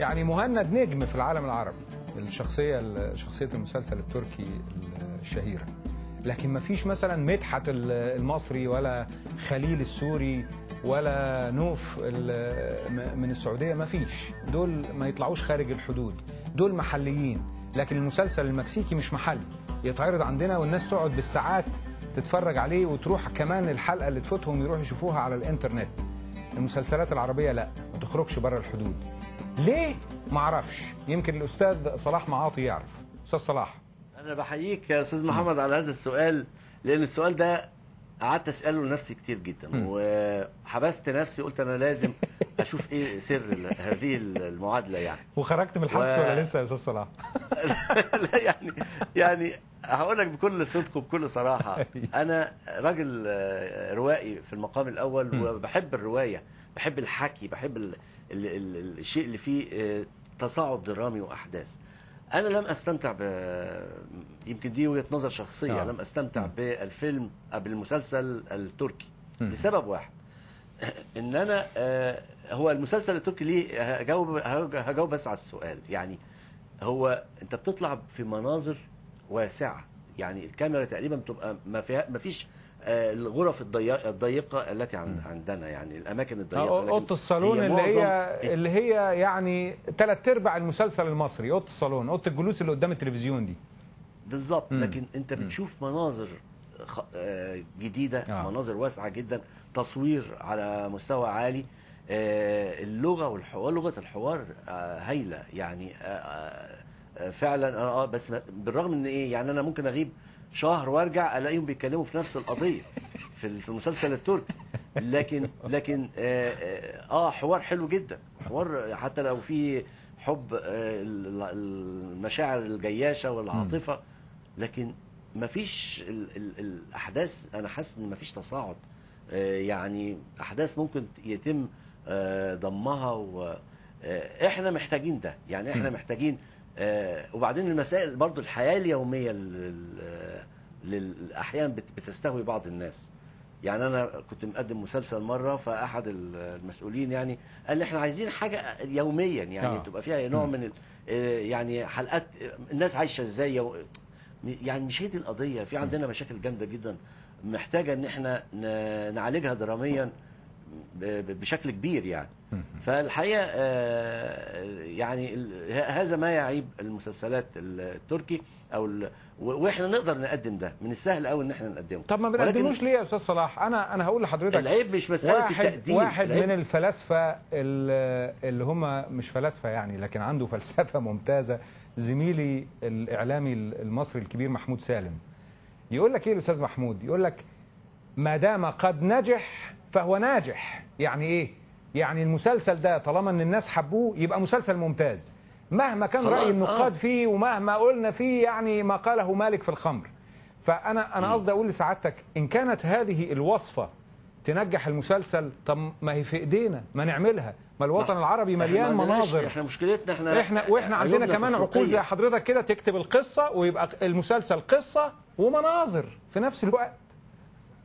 يعني مهند نجم في العالم العربي الشخصية شخصية المسلسل التركي الشهيرة. لكن ما فيش مثلا مدحت المصري ولا خليل السوري ولا نوف من السعودية ما فيش. دول ما يطلعوش خارج الحدود. دول محليين. لكن المسلسل المكسيكي مش محلي. يتعرض عندنا والناس تقعد بالساعات تتفرج عليه وتروح كمان الحلقة اللي تفوتهم يروحوا يشوفوها على الإنترنت. المسلسلات العربية لا ما تخرجش بره الحدود. ليه؟ ما أعرفش. يمكن الأستاذ صلاح معاطي يعرف. أستاذ صلاح. أنا بحييك يا أستاذ محمد على هذا السؤال لأن السؤال ده قعدت أسأله لنفسي كتير جدا. وحبست نفسي قلت أنا لازم أشوف إيه سر هذه المعادلة يعني. وخرجت من الحبس و... ولا لسه يا أستاذ صلاح؟ لا يعني يعني هقول لك بكل صدق وبكل صراحة. أنا راجل روائي في المقام الأول وبحب الرواية بحب الحكي بحب ال ال ال الشيء اللي فيه تصاعد درامي وأحداث. أنا لم أستمتع ب يمكن دي وجهة نظر شخصية آه. لم أستمتع بالفيلم بالمسلسل التركي. لسبب واحد. إن أنا هو المسلسل التركي ليه هجاوب هجاوب بس على السؤال. يعني هو أنت بتطلع في مناظر واسعة. يعني الكاميرا تقريبا بتبقى ما فيها ما فيش الغرف الضيقة التي عندنا. يعني الأماكن الضيقة أوضة الصالون هي اللي هي اللي هي يعني ثلاث أرباع المسلسل المصري أوضة الصالون أوضة الجلوس اللي قدام التلفزيون دي. بالظبط لكن أنت بتشوف مناظر جديدة آه. مناظر واسعة جدا تصوير على مستوى عالي. اللغة والحوار لغة الحوار هايلة يعني. فعلا آه بس بالرغم إن إيه يعني أنا ممكن أغيب شهر وأرجع ألاقيهم بيتكلموا في نفس القضية في في المسلسل التركي. لكن لكن آه, آه حوار حلو جدا. حوار حتى لو في حب آه المشاعر الجياشة والعاطفة لكن ما فيش الأحداث أنا حاسس إن ما فيش تصاعد. آه يعني أحداث ممكن يتم ضمها وإحنا محتاجين ده. يعني إحنا محتاجين آه وبعدين المسائل برضو الحياة اليومية أحيانا بتستهوي بعض الناس. يعني أنا كنت مقدم مسلسل مرة فأحد المسؤولين يعني قال لي إحنا عايزين حاجة يوميا يعني آه. تبقى فيها نوع من يعني حلقات الناس عايشة إزاي يعني مش هي دي القضية. في عندنا مشاكل جامدة جدا محتاجة إن إحنا نعالجها دراميا بشكل كبير يعني. فالحقيقة يعني هذا ما يعيب المسلسلات التركي أو وإحنا نقدر نقدم ده من السهل قوي إن إحنا نقدمه. طب ما بنقدموش ليه يا أستاذ صلاح؟ أنا أنا هقول لحضرتك العيب مش مسألة واحد التقديم واحد من الفلاسفة اللي هم مش فلاسفة يعني لكن عنده فلسفة ممتازة زميلي الإعلامي المصري الكبير محمود سالم. يقول لك إيه الأستاذ محمود؟ يقول لك ما دام قد نجح فهو ناجح. يعني إيه؟ يعني المسلسل ده طالما إن الناس حبوه يبقى مسلسل ممتاز. مهما كان رأي النقاد آه. فيه ومهما قلنا فيه يعني ما قاله مالك في الخمر. فأنا أنا قصدي أقول لسعادتك إن كانت هذه الوصفة تنجح المسلسل طب ما هي في إيدينا ما نعملها؟ ما الوطن العربي مليان مناظر. إحنا مشكلتنا إحنا إحنا وإحنا عندنا كمان عقول زي حضرتك كده تكتب القصة ويبقى المسلسل قصة ومناظر في نفس الوقت.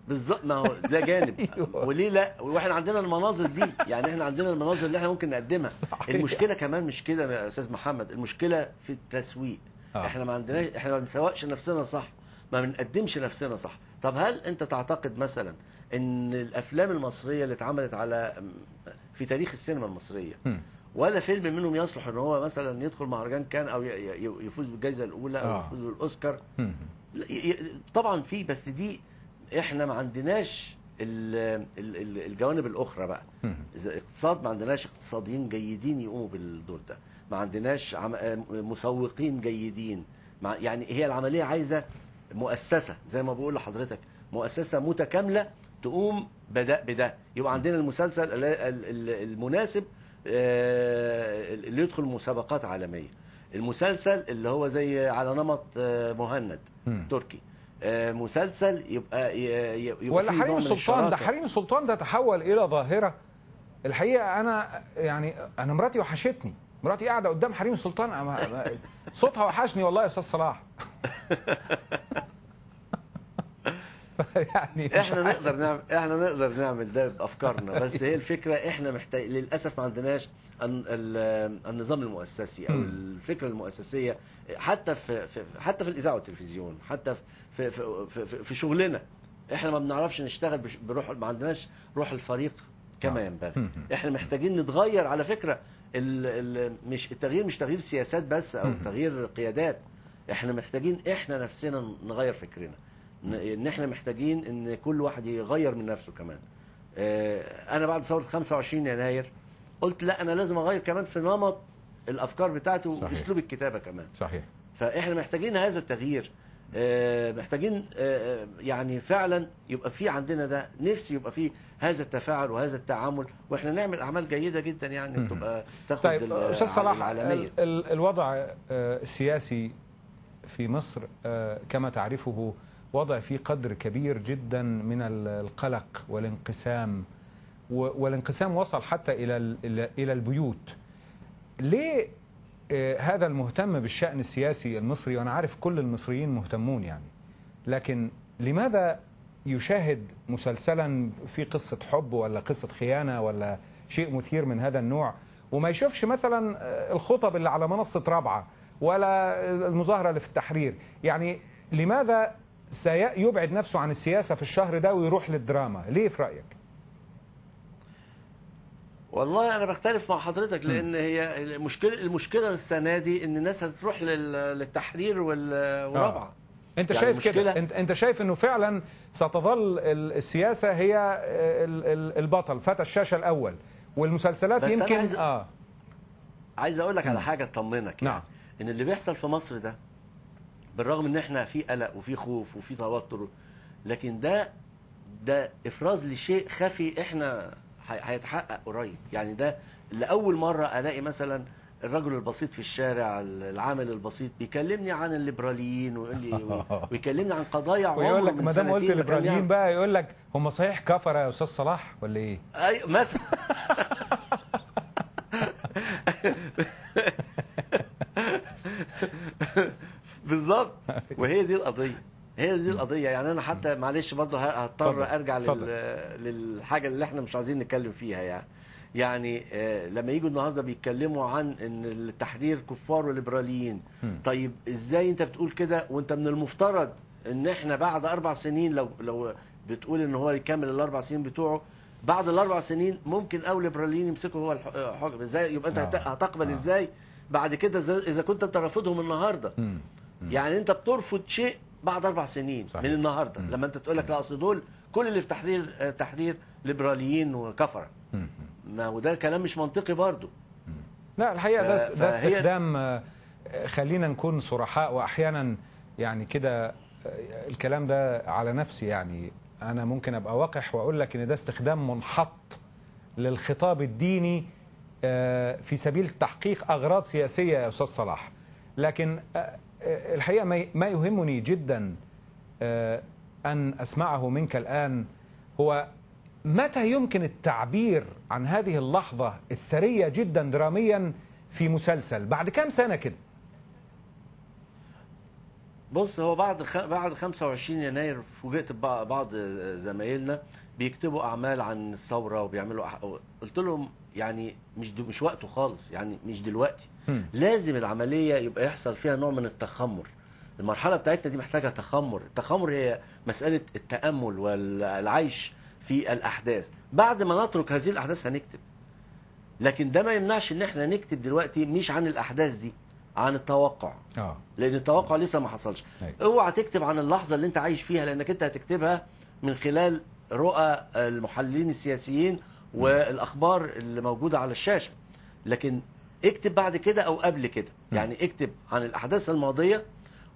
بالظبط ما هو ده جانب. وليه لا؟ وإحنا عندنا المناظر دي. يعني إحنا عندنا المناظر اللي إحنا ممكن نقدمها. صحيح. المشكلة كمان مش كده يا أستاذ محمد المشكلة في التسويق. آه. إحنا ما عندناش إحنا ما بنسوقش نفسنا صح. ما بنقدمش نفسنا صح. طب هل انت تعتقد مثلا إن الأفلام المصرية اللي اتعملت على في تاريخ السينما المصرية م. ولا فيلم منهم يصلح إن هو مثلا يدخل مهرجان كان أو يفوز بالجائزه الأولى أو آه. يفوز بالأوسكار؟ طبعا في بس دي إحنا ما عندناش الجوانب الأخرى بقى. إذا اقتصاد ما عندناش اقتصاديين جيدين يقوموا بالدور ده. ما عندناش مسوقين جيدين. يعني هي العملية عايزة مؤسسة زي ما بقول لحضرتك مؤسسة متكاملة تقوم بدا بده. يبقى عندنا المسلسل المناسب اللي يدخل مسابقات عالمية. المسلسل اللي هو زي على نمط مهند تركي. مسلسل يبقى, يبقى ولا حريم السلطان ده حريم السلطان ده تحول إلى ظاهرة. الحقيقة أنا يعني أنا مراتي وحشتني. مراتي قاعدة قدام حريم السلطان صوتها وحشني والله يا أستاذ صلاح. يعني إحنا نقدر نعمل إحنا نقدر نعمل ده بأفكارنا بس هي الفكرة إحنا محتاج للأسف ما عندناش الن- ال- النظام المؤسسي أو. الفكرة المؤسسية حتى في, في حتى في الإذاعة والتلفزيون حتى في في, في, في, شغلنا إحنا ما بنعرفش نشتغل بروح ما عندناش روح الفريق كما آه. ينبغي. إحنا محتاجين نتغير على فكرة ال ال مش التغيير مش تغيير سياسات بس أو. تغيير قيادات إحنا محتاجين إحنا نفسنا نغير فكرنا إن إحنا محتاجين إن كل واحد يغير من نفسه كمان. آه، أنا بعد ثورة 25 يناير قلت لا أنا لازم أغير كمان في نمط الأفكار بتاعتي صحيح. وأسلوب الكتابة كمان. صحيح. فإحنا محتاجين هذا التغيير. آه، محتاجين آه، يعني فعلا يبقى في عندنا ده نفسي يبقى في هذا التفاعل وهذا التعامل. وإحنا نعمل أعمال جيدة جدا يعني. تبقى تاخد طيب أستاذ صلاح العالمية. ال- ال- الوضع السياسي في مصر كما تعرفه وضع فيه قدر كبير جدا من ال- القلق والانقسام. والانقسام وصل حتى إلى إلى البيوت. ليه آه، هذا المهتم بالشأن السياسي المصري؟ وأنا عارف كل المصريين مهتمون يعني. لكن لماذا يشاهد مسلسلا في قصة حب ولا قصة خيانة ولا شيء مثير من هذا النوع؟ وما يشوفش مثلا آه، الخطب اللي على منصة رابعة ولا المظاهرة اللي في التحرير. يعني لماذا سيبعد نفسه عن السياسة في الشهر ده ويروح للدراما. ليه في رأيك؟ والله أنا بختلف مع حضرتك لأن هي المشكلة المشكلة السنة دي إن الناس هتروح لل- للتحرير وال- ورابعه أنت يعني شايف كده؟ أنت أنت شايف إنه فعلا ستظل ال- السياسة هي ال- ال- البطل فتى الشاشة الأول. والمسلسلات بس أنا يمكن عايز- آه. عايز أقول لك على حاجة تطمنك يعني. نعم. إن اللي بيحصل في مصر ده بالرغم إن إحنا في قلق وفي خوف وفي توتر لكن ده ده إفراز لشيء خفي إحنا هي- هيتحقق قريب يعني ده لأول مرة ألاقي مثلا الرجل البسيط في الشارع العامل البسيط بيكلمني عن الليبراليين ويقول لي ويكلمني عن قضايا ويقول عمره لك من ما دام قلت سنتين ما كان ليبراليين يعرف. بقى يقول لك هم صحيح كفره يا أستاذ صلاح ولا إيه؟ أي مثلا بالظبط. وهي دي القضية. هي دي القضية. يعني أنا حتى معلش برضه هضطر أرجع. للحاجة اللي إحنا مش عايزين نتكلم فيها يعني. يعني آه، لما يجوا النهارده بيتكلموا عن إن التحرير كفار وليبراليين. طيب إزاي أنت بتقول كده وأنت من المفترض إن إحنا بعد أربع سنين لو لو بتقول إن هو يكمل الأربع سنين بتوعه بعد الأربع سنين ممكن أو ليبراليين يمسكوا هو الح- الحكم. إزاي؟ يبقى أنت آه. هت- هتقبل آه. إزاي بعد كده إذا كنت أنت رافضهم النهارده. يعني انت بترفض شيء بعد أربع سنين صحيح. من النهارده. لما انت تقول لك لا اصل دول كل اللي في تحرير آه، تحرير ليبراليين وكفره وده كلام مش منطقي برضه لا الحقيقة ده ده استخدام آه، خلينا نكون صرحاء وأحيانا يعني كده آه، الكلام ده على نفسي يعني أنا ممكن أبقى وقح وأقول لك إن ده استخدام منحط للخطاب الديني في سبيل تحقيق أغراض سياسية يا أستاذ صلاح. لكن آه، الحقيقة ما يهمني جدا آه، أن أسمعه منك الآن. هو متى يمكن التعبير عن هذه اللحظة الثرية جدا دراميا في مسلسل؟ بعد كام سنة كده؟ بص هو بعد خ... بعد 25 يناير فوجئت ببع- بعض زمايلنا. بيكتبوا أعمال عن الثورة وبيعملوا أح... قلت لهم يعني مش دو... مش وقته خالص يعني مش دلوقتي. هم. لازم العملية يبقى يحصل فيها نوع من التخمر. المرحلة بتاعتنا دي محتاجة تخمر. التخمر هي مسألة التأمل والعيش في الأحداث. بعد ما نترك هذه الأحداث هنكتب. لكن ده ما يمنعش إن إحنا نكتب دلوقتي مش عن الأحداث دي عن التوقع. آه. لأن التوقع لسه ما حصلش. أيوة. اوعى تكتب عن اللحظة اللي أنت عايش فيها لأنك أنت هتكتبها من خلال رؤى المحللين السياسيين والأخبار اللي موجودة على الشاشة. لكن اكتب بعد كده أو قبل كده. يعني اكتب عن الأحداث الماضية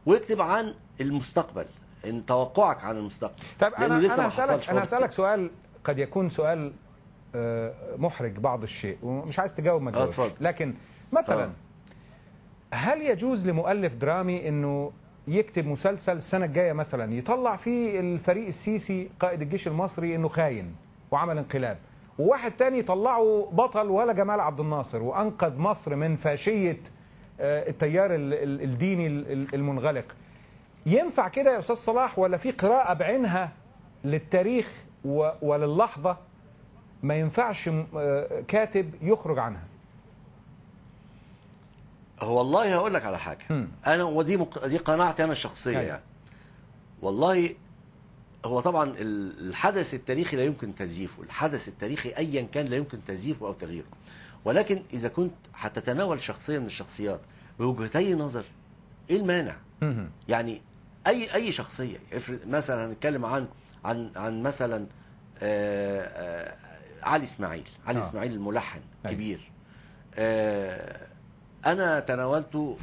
واكتب عن المستقبل إن توقعك عن المستقبل. طيب أنا لسه أنا حصلش أنا هو اسالك سؤال قد يكون سؤال آه، محرج بعض الشيء ومش عايز تجاوب ما آه، تجاوبش. لكن مثلا آه. هل يجوز لمؤلف درامي إنه يكتب مسلسل السنة الجاية مثلا يطلع فيه الفريق السيسي قائد الجيش المصري إنه خاين وعمل انقلاب. وواحد تاني يطلعه بطل ولا جمال عبد الناصر وأنقذ مصر من فاشية آه، التيار ال- ال- الديني ال- ال- المنغلق. ينفع كده يا أستاذ صلاح ولا في قراءة بعينها للتاريخ وللحظة؟ ما ينفعش آه، كاتب يخرج عنها. هو والله هقول لك على حاجة مم. أنا ودي مق... دي قناعتي أنا الشخصية أيوة. يعني والله هو طبعا ال- الحدث التاريخي لا يمكن تزييفه الحدث التاريخي ايا كان لا يمكن تزييفه أو تغييره ولكن إذا كنت هتتناول شخصيه من الشخصيات بوجهتي نظر إيه المانع مهم. يعني أي أي شخصية افرض مثلا هنتكلم عن عن عن مثلا آه، آه، علي إسماعيل علي آه. إسماعيل الملحن أيوة. كبير آه، أنا تناولته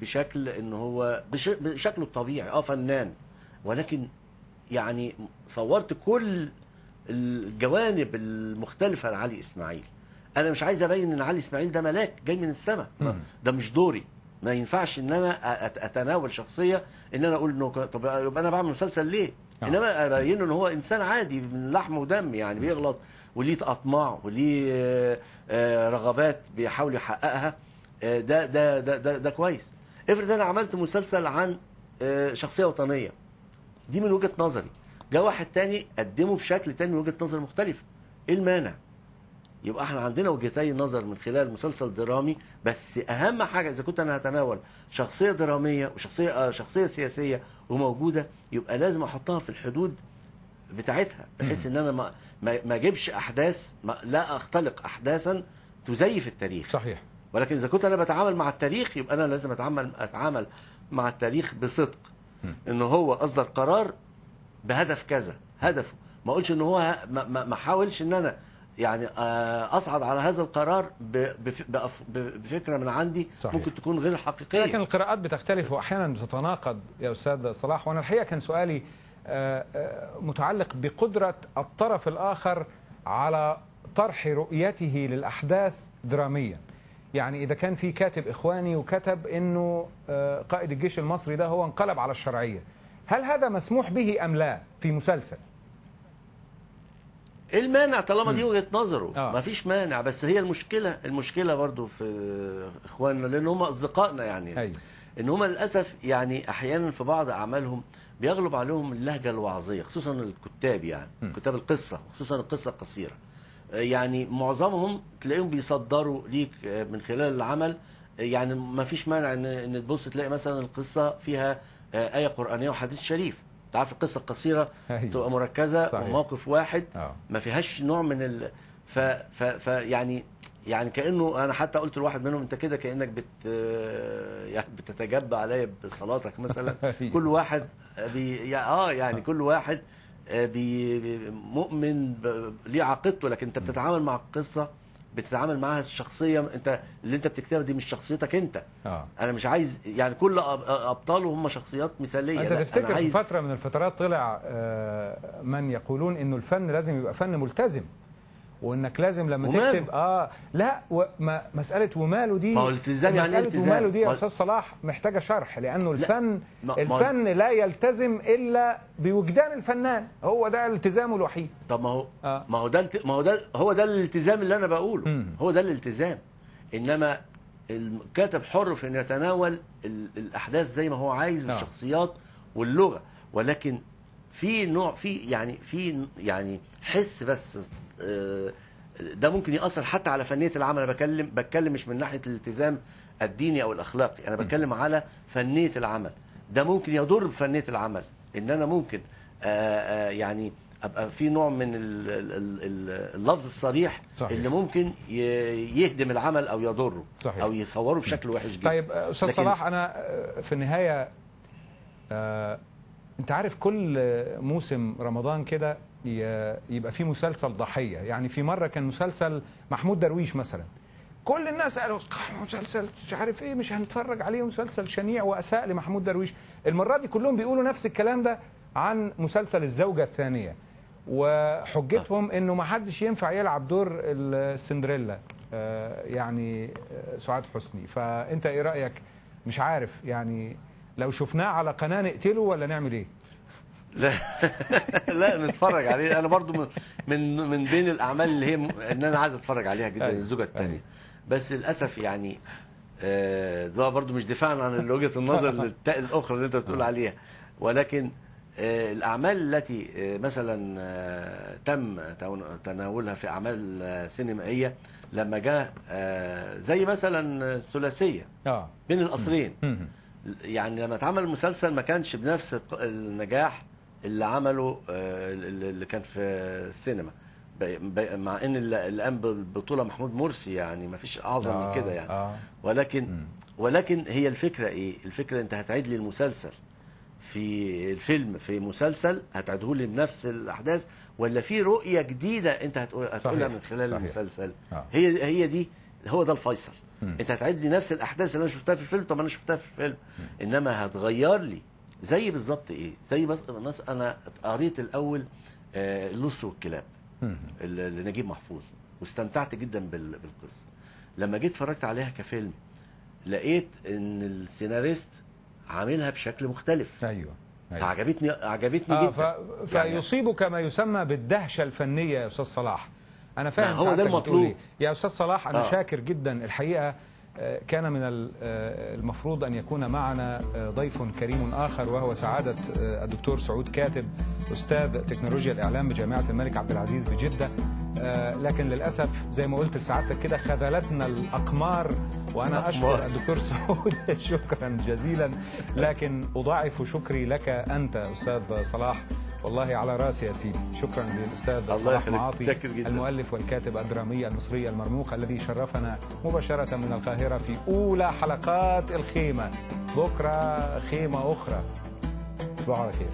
بشكل إن هو بش- بشكله الطبيعي آه فنان ولكن يعني صورت كل الجوانب المختلفة لعلي إسماعيل أنا مش عايز أبين إن علي إسماعيل ده ملاك جاي من السماء. ده مش دوري ما ينفعش إن أنا أتناول شخصية إن أنا أقول إنه طب يبقى أنا بعمل مسلسل ليه؟ آه. إنما ابينه إن هو إنسان عادي من لحم ودم يعني بيغلط وليه اطماع وليه آه، آه، رغبات بيحاول يحققها آه، ده ده ده ده, ده كويس. افرض أنا عملت مسلسل عن شخصية وطنية. دي من وجهة نظري. جاء واحد تاني قدمه بشكل تاني من وجهة نظر مختلفة. إيه المانع؟ يبقى إحنا عندنا وجهتي نظر من خلال مسلسل درامي بس أهم حاجة إذا كنت أنا هتناول شخصية درامية وشخصية شخصية سياسية وموجودة يبقى لازم أحطها في الحدود بتاعتها بحيث إن أنا ما ما ما أجيبش أحداث ما لا أختلق احداثا تزيف التاريخ. صحيح. ولكن إذا كنت أنا بتعامل مع التاريخ يبقى أنا لازم اتعامل أتعامل مع التاريخ بصدق. إن هو أصدر قرار بهدف كذا هدفه. ما أقولش إن هو ما- ما ما احاولش إن أنا يعني آه، أصعد على هذا القرار بفكرة من عندي صحيح. ممكن تكون غير حقيقية. لكن القراءات بتختلف واحيانا بتتناقض يا أستاذ صلاح. وأنا الحقيقة كان سؤالي متعلق بقدرة الطرف الآخر على طرح رؤيته للأحداث دراميا. يعني إذا كان في كاتب إخواني وكتب إنه آه، قائد الجيش المصري ده هو انقلب على الشرعية هل هذا مسموح به أم لا في مسلسل؟ إيه المانع طالما دي وجهة نظره؟ آه. ما فيش مانع بس هي المشكلة المشكلة برضو في إخواننا لأن هم أصدقائنا يعني. أيوة. إن هم للأسف يعني أحيانا في بعض أعمالهم بيغلب عليهم اللهجة الوعظية خصوصا الكتاب يعني كتاب القصة خصوصا القصة القصيرة آه، يعني معظمهم تلاقيهم بيصدروا ليك آه، من خلال العمل آه، يعني ما فيش مانع ان إن تبص تلاقي مثلا القصة فيها آية قرآنية وحديث شريف انت عارف القصة القصيرة أيوة. تبقى مركزة صحيح. وموقف واحد آه. ما فيهاش نوع من ال ف ف ف يعني يعني كأنه أنا حتى قلت لواحد منهم أنت كده كأنك بت يعني بتتجبى عليا بصلاتك مثلا. كل واحد بي آه يعني كل واحد آه، بي مؤمن ليه عقيدته. لكن أنت بتتعامل مع القصة بتتعامل معاها الشخصيه أنت اللي أنت بتكتبها دي مش شخصيتك أنت. آه. أنا مش عايز يعني كل أبطاله هم شخصيات مثالية. أنت لا، أنا تفتكر في عايز فترة من الفترات طلع آه، من يقولون إنه الفن لازم يبقى فن ملتزم؟ وإنك لازم لما وماله؟ تكتب آه لا وما مسألة وماله دي ما هو الالتزام يعني إيه مسألة التزام؟ وماله دي يا أستاذ صلاح محتاجة شرح لأنه الفن ما- ما- الفن لا يلتزم إلا بوجدان الفنان هو ده التزامه الوحيد طب ما هو آه. ما هو ده ما هو ده هو ده الالتزام اللي أنا بقوله مم. هو ده الالتزام إنما الكاتب حر في انه يتناول ال- الأحداث زي ما هو عايز آه. والشخصيات واللغة ولكن في نوع في يعني في يعني حس بس ده ممكن يأثر حتى على فنية العمل. أنا بتكلم بتكلم مش من ناحية الالتزام الديني أو الأخلاقي. أنا بتكلم على فنية العمل. ده ممكن يضر بفنيه العمل. إن أنا ممكن آه، آه، يعني أبقى في نوع من ال- ال- ال- اللفظ الصريح صحيح. اللي ممكن يهدم العمل أو يضره صحيح. أو يصوره بشكل وحش جدا. طيب آه، أستاذ صلاح أنا آه، في النهاية آه، أنت عارف كل آه، موسم رمضان كده يبقى فيه مسلسل ضحية. يعني في مرة كان مسلسل محمود درويش مثلا. كل الناس قالوا مسلسل مش عارف إيه مش هنتفرج عليه. مسلسل شنيع وأساء لمحمود درويش. المرة دي كلهم بيقولوا نفس الكلام ده عن مسلسل الزوجة الثانية. وحجتهم إنه ما حدش ينفع يلعب دور السندريلا آه، يعني آه، سعاد حسني. فأنت إيه رأيك؟ مش عارف يعني لو شفناه على قناة نقتله ولا نعمل إيه؟ لا لا نتفرج عليه أنا برضو من من بين الأعمال اللي هي إن أنا عايز أتفرج عليها جدا أيوة. الزوجة الثانية أيوة. بس للأسف يعني آه، ده برضو مش دفاعا عن وجهة النظر الأخرى اللي أنت بتقول عليها ولكن آه، الأعمال التي آه، مثلا آه، تم تناولها في أعمال آه، سينمائية لما جاء آه، زي مثلا الثلاثية آه بين القصرين. يعني لما اتعمل المسلسل ما كانش بنفس النجاح اللي عمله آه، اللي كان في السينما. مع إن اللي قام بالبطوله محمود مرسي يعني ما فيش أعظم آه، من كده يعني. آه. ولكن ولكن هي الفكرة إيه؟ الفكرة أنت هتعيد لي المسلسل. في الفيلم في مسلسل هتعيده لي بنفس الأحداث؟ ولا في رؤية جديدة أنت هتقول هتقولها من خلال صحيح. المسلسل؟ آه. هي هي دي هو ده الفيصل. مم. أنت هتعيد لي نفس الأحداث اللي أنا شفتها في الفيلم؟ طب أنا شفتها في الفيلم. إنما هتغير لي زي بالظبط إيه؟ زي بس أنا قريت الأول آه، اللص والكلاب. لنجيب محفوظ. واستمتعت جدا بال- بالقصة. لما جيت اتفرجت عليها كفيلم لقيت إن السيناريست عاملها بشكل مختلف. أيوه أيوه. فعجبتني عجبتني آه جدا. ف... يعني فيصيبك ما يسمى بالدهشة الفنية يا أستاذ صلاح. أنا فاهم هو ده المطلوب. إيه. يا أستاذ صلاح أنا آه. شاكر جدا الحقيقة كان من آه، المفروض أن يكون معنا آه، ضيف كريم آخر وهو سعادة آه، الدكتور سعود كاتب أستاذ تكنولوجيا الإعلام بجامعة الملك عبد العزيز بجدة. آه، لكن للأسف زي ما قلت لسعادتك كده خذلتنا الأقمار. أشكر الدكتور سعود شكرا جزيلا. لكن أضاعف شكري لك أنت أستاذ صلاح. والله على راسي يا سيدي شكرا للأستاذ صلاح. معاطي. المؤلف والكاتب الدرامي المصري المرموق الذي شرفنا مباشرة من القاهرة في أولى حلقات الخيمة بكرة خيمة أخرى تصبحوا على خير